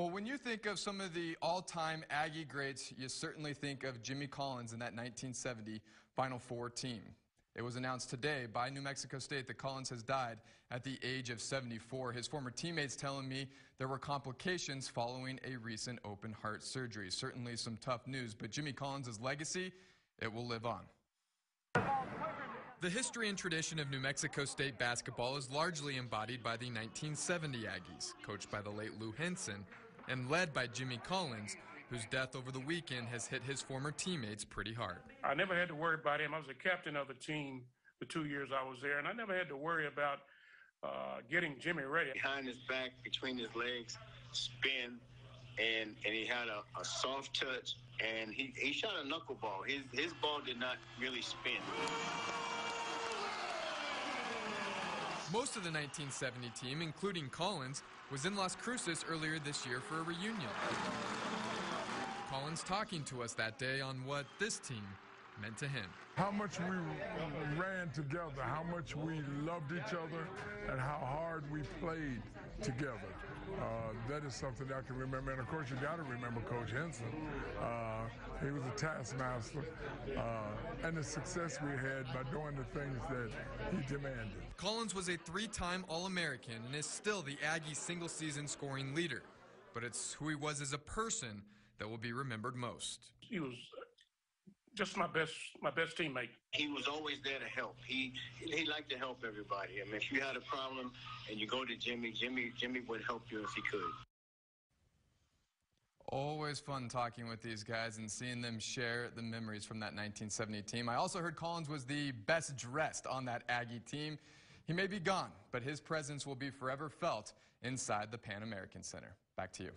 Well, when you think of some of the all-time Aggie greats, you certainly think of Jimmy Collins in that 1970 Final Four team. It was announced today by New Mexico State that Collins has died at the age of 74. His former teammates telling me there were complications following a recent open heart surgery. Certainly some tough news, but Jimmy Collins' legacy, it will live on. The history and tradition of New Mexico State basketball is largely embodied by the 1970 Aggies, coached by the late Lou Henson and led by Jimmy Collins, whose death over the weekend has hit his former teammates pretty hard. I never had to worry about him. I was the captain of the team the two years I was there, and I never had to worry about uh, getting Jimmy ready. Behind his back, between his legs, spin, and and he had a, a soft touch, and he, he shot a knuckleball. His his ball did not really spin. Most of the 1970 team, including Collins, was in Las Cruces earlier this year for a reunion. Collins talking to us that day on what this team meant to him. How much we ran together, how much we loved each other, and how hard we played together. Uh, that is something I can remember. And of course, you got to remember Coach Henson. Uh, he was a taskmaster, uh, and the success we had by doing the things that he demanded. Collins was a three-time All-American and is still the Aggie single-season scoring leader. But it's who he was as a person that will be remembered most. He was just my best my best teammate. He was always there to help. He he liked to help everybody. I mean, if you had a problem and you go to Jimmy, Jimmy Jimmy would help you if he could. Always fun talking with these guys and seeing them share the memories from that 1970 team. I also heard Collins was the best dressed on that Aggie team. He may be gone, but his presence will be forever felt inside the Pan American Center. Back to you.